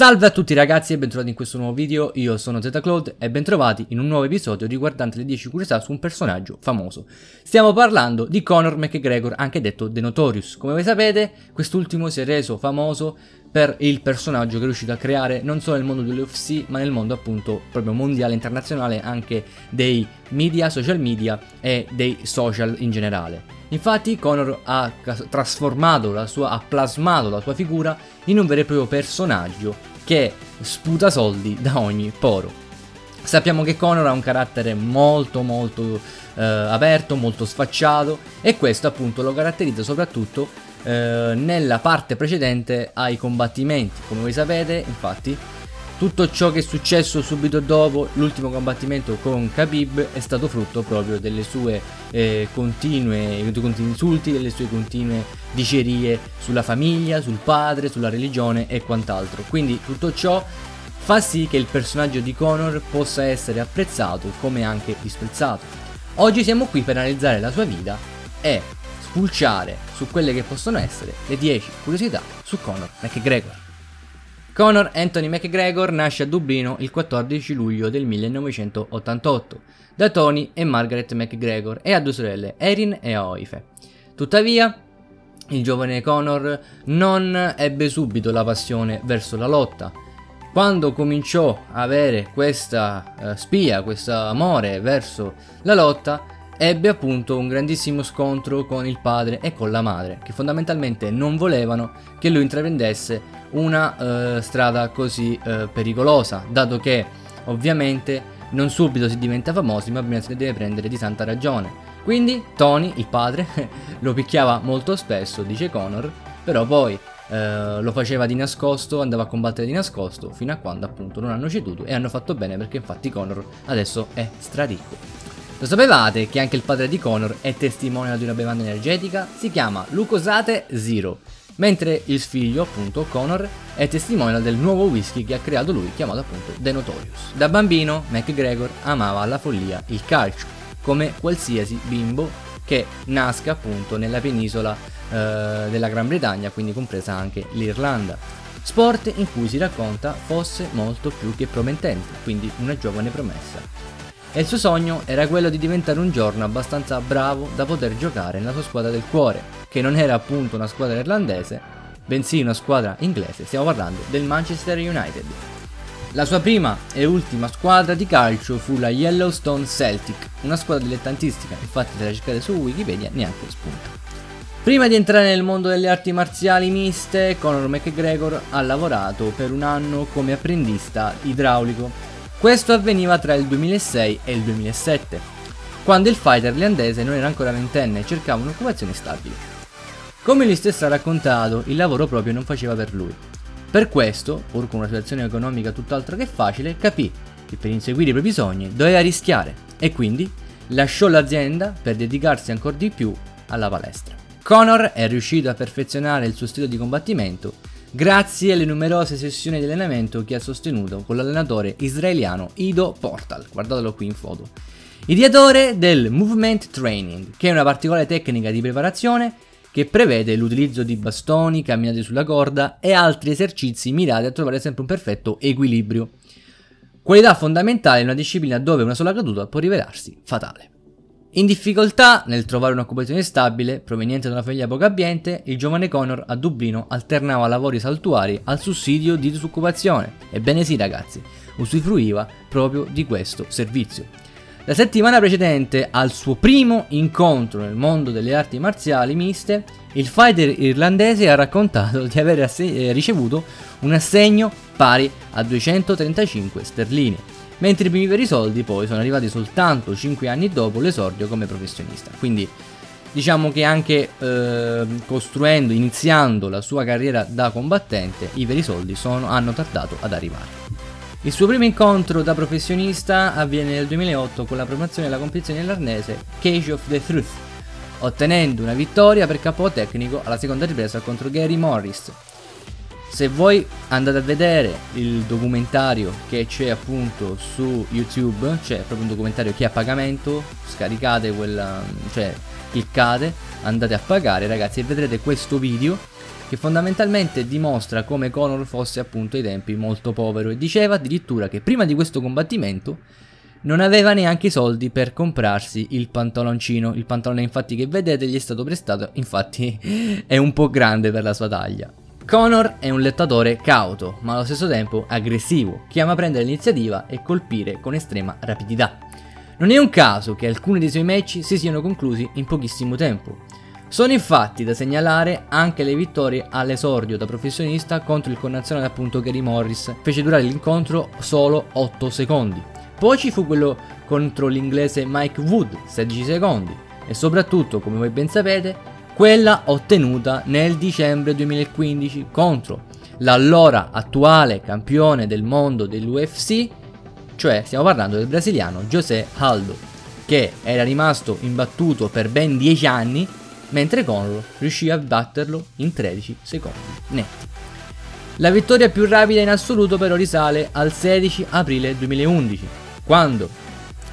Salve a tutti ragazzi e bentrovati in questo nuovo video, io sono ZCloud e bentrovati in un nuovo episodio riguardante le 10 curiosità su un personaggio famoso. Stiamo parlando di Conor McGregor, anche detto The Notorious. Come voi sapete, quest'ultimo si è reso famoso per il personaggio che è riuscito a creare non solo nel mondo dell'UFC ma nel mondo appunto proprio mondiale internazionale anche dei media, social media e dei social in generale. Infatti Conor ha trasformato la sua, ha plasmato la sua figura in un vero e proprio personaggio che sputa soldi da ogni poro. Sappiamo che Conor ha un carattere molto molto eh, aperto, molto sfacciato e questo appunto lo caratterizza soprattutto eh, nella parte precedente ai combattimenti. Come voi sapete, infatti, tutto ciò che è successo subito dopo l'ultimo combattimento con Khabib è stato frutto proprio delle sue eh, continue, continui insulti, delle sue continue dicerie sulla famiglia, sul padre, sulla religione e quant'altro. Quindi tutto ciò fa sì che il personaggio di Conor possa essere apprezzato come anche disprezzato. Oggi siamo qui per analizzare la sua vita e spulciare su quelle che possono essere le 10 curiosità su Conor McGregor. Conor Anthony McGregor nasce a Dublino il 14 luglio del 1988 da Tony e Margaret McGregor e ha due sorelle, Erin e Oife. Tuttavia, il giovane Conor non ebbe subito la passione verso la lotta. Quando cominciò a avere questa uh, spia, questo amore verso la lotta, ebbe appunto un grandissimo scontro con il padre e con la madre, che fondamentalmente non volevano che lui intraprendesse una uh, strada così uh, pericolosa, dato che ovviamente non subito si diventa famosi, ma prima si deve prendere di santa ragione. Quindi Tony, il padre, lo picchiava molto spesso, dice Connor, però poi uh, lo faceva di nascosto, andava a combattere di nascosto, fino a quando appunto non hanno ceduto e hanno fatto bene perché infatti Connor adesso è straricco. Lo sapevate che anche il padre di Connor è testimone di una bevanda energetica? Si chiama Lucosate Zero mentre il figlio, appunto, Connor, è testimonial del nuovo whisky che ha creato lui, chiamato appunto The Notorious. Da bambino, McGregor amava alla follia il calcio, come qualsiasi bimbo che nasca appunto nella penisola eh, della Gran Bretagna, quindi compresa anche l'Irlanda. Sport in cui si racconta fosse molto più che promettente, quindi una giovane promessa e il suo sogno era quello di diventare un giorno abbastanza bravo da poter giocare nella sua squadra del cuore, che non era appunto una squadra irlandese, bensì una squadra inglese, stiamo parlando del Manchester United. La sua prima e ultima squadra di calcio fu la Yellowstone Celtic, una squadra dilettantistica, infatti se la cercate su Wikipedia neanche spunta. Prima di entrare nel mondo delle arti marziali miste, Conor McGregor ha lavorato per un anno come apprendista idraulico questo avveniva tra il 2006 e il 2007, quando il fighter irlandese non era ancora ventenne e cercava un'occupazione stabile. Come lui stesso ha raccontato, il lavoro proprio non faceva per lui. Per questo, pur con una situazione economica tutt'altro che facile, capì che per inseguire i propri sogni doveva rischiare e quindi lasciò l'azienda per dedicarsi ancora di più alla palestra. Conor è riuscito a perfezionare il suo stile di combattimento grazie alle numerose sessioni di allenamento che ha sostenuto con l'allenatore israeliano Ido Portal, guardatelo qui in foto, ideatore del Movement Training, che è una particolare tecnica di preparazione che prevede l'utilizzo di bastoni, camminate sulla corda e altri esercizi mirati a trovare sempre un perfetto equilibrio. Qualità fondamentale in una disciplina dove una sola caduta può rivelarsi fatale. In difficoltà nel trovare un'occupazione stabile, proveniente da una famiglia poco abbiente, il giovane Connor a Dublino alternava lavori saltuari al sussidio di disoccupazione. Ebbene sì ragazzi, usufruiva proprio di questo servizio. La settimana precedente al suo primo incontro nel mondo delle arti marziali miste, il fighter irlandese ha raccontato di aver eh, ricevuto un assegno pari a 235 sterline mentre i primi veri soldi poi sono arrivati soltanto 5 anni dopo l'esordio come professionista. Quindi diciamo che anche eh, costruendo, iniziando la sua carriera da combattente, i veri soldi sono, hanno tardato ad arrivare. Il suo primo incontro da professionista avviene nel 2008 con la promozione della competizione irlandese Cage of the Truth, ottenendo una vittoria per capo tecnico alla seconda ripresa contro Gary Morris, se voi andate a vedere il documentario che c'è appunto su YouTube, c'è proprio un documentario che è a pagamento, scaricate quella, cioè cliccate, andate a pagare ragazzi e vedrete questo video che fondamentalmente dimostra come Conor fosse appunto ai tempi molto povero e diceva addirittura che prima di questo combattimento non aveva neanche i soldi per comprarsi il pantaloncino. Il pantalone infatti che vedete gli è stato prestato, infatti è un po' grande per la sua taglia. Conor è un lettatore cauto, ma allo stesso tempo aggressivo, che ama prendere l'iniziativa e colpire con estrema rapidità. Non è un caso che alcuni dei suoi match si siano conclusi in pochissimo tempo. Sono infatti da segnalare anche le vittorie all'esordio da professionista contro il connazionale appunto Gary Morris, fece durare l'incontro solo 8 secondi. Poi ci fu quello contro l'inglese Mike Wood, 16 secondi, e soprattutto, come voi ben sapete, quella ottenuta nel dicembre 2015 contro l'allora attuale campione del mondo dell'UFC, cioè stiamo parlando del brasiliano José Aldo, che era rimasto imbattuto per ben 10 anni, mentre Conor riuscì a batterlo in 13 secondi netti. La vittoria più rapida in assoluto però risale al 16 aprile 2011, quando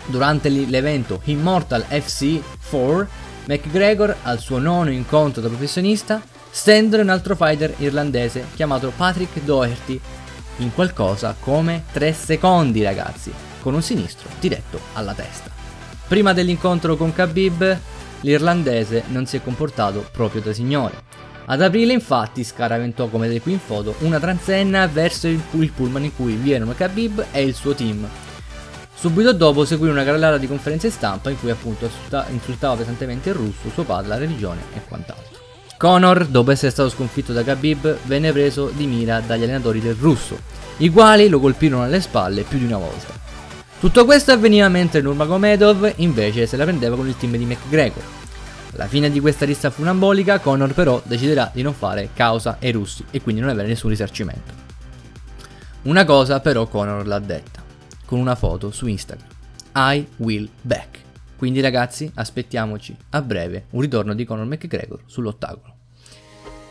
durante l'evento Immortal FC 4 McGregor al suo nono incontro da professionista stende un altro fighter irlandese chiamato Patrick Doherty in qualcosa come 3 secondi ragazzi, con un sinistro diretto alla testa. Prima dell'incontro con Khabib, l'irlandese non si è comportato proprio da signore. Ad aprile infatti scaraventò come vedete qui in foto una transenna verso il, pullman in cui vi erano Khabib e il suo team, Subito dopo seguì una carrellata di conferenze stampa in cui appunto insultava pesantemente il russo, suo padre, la religione e quant'altro. Conor, dopo essere stato sconfitto da Khabib, venne preso di mira dagli allenatori del russo, i quali lo colpirono alle spalle più di una volta. Tutto questo avveniva mentre Nurmagomedov invece se la prendeva con il team di McGregor. Alla fine di questa lista funambolica, Conor però deciderà di non fare causa ai russi e quindi non avere nessun risarcimento. Una cosa però Conor l'ha detta con una foto su Instagram. I will back. Quindi ragazzi, aspettiamoci a breve un ritorno di Conor McGregor sull'ottagono.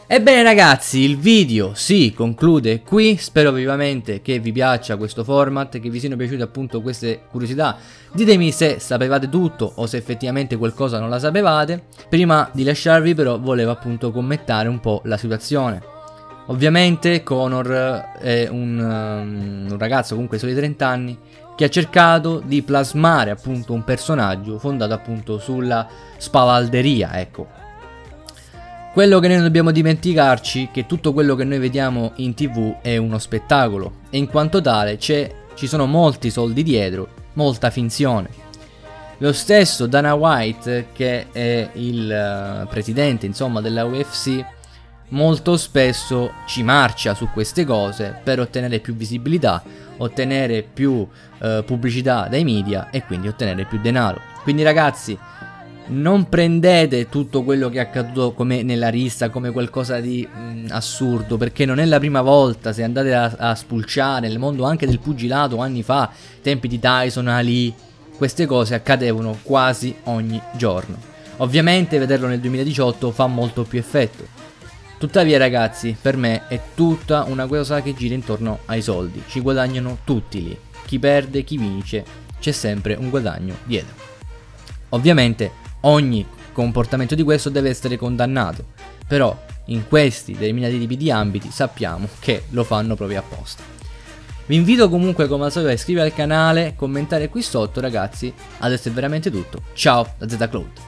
Ebbene ragazzi, il video si conclude qui, spero vivamente che vi piaccia questo format, che vi siano piaciute appunto queste curiosità. Ditemi se sapevate tutto o se effettivamente qualcosa non la sapevate. Prima di lasciarvi però volevo appunto commentare un po' la situazione. Ovviamente Conor è un, um, un ragazzo comunque soli 30 anni che ha cercato di plasmare appunto un personaggio fondato appunto sulla spavalderia, ecco. Quello che noi non dobbiamo dimenticarci è che tutto quello che noi vediamo in tv è uno spettacolo e in quanto tale ci sono molti soldi dietro, molta finzione. Lo stesso Dana White, che è il uh, presidente insomma della UFC, molto spesso ci marcia su queste cose per ottenere più visibilità, ottenere più eh, pubblicità dai media e quindi ottenere più denaro. Quindi ragazzi, non prendete tutto quello che è accaduto come nella rissa come qualcosa di mh, mm, assurdo, perché non è la prima volta, se andate a, a spulciare nel mondo anche del pugilato anni fa, tempi di Tyson, Ali, queste cose accadevano quasi ogni giorno. Ovviamente vederlo nel 2018 fa molto più effetto. Tuttavia ragazzi, per me è tutta una cosa che gira intorno ai soldi, ci guadagnano tutti lì, chi perde, chi vince, c'è sempre un guadagno dietro. Ovviamente ogni comportamento di questo deve essere condannato, però in questi determinati tipi di ambiti sappiamo che lo fanno proprio apposta. Vi invito comunque come al solito a iscrivervi al canale, commentare qui sotto ragazzi, adesso è veramente tutto, ciao da ZCloud.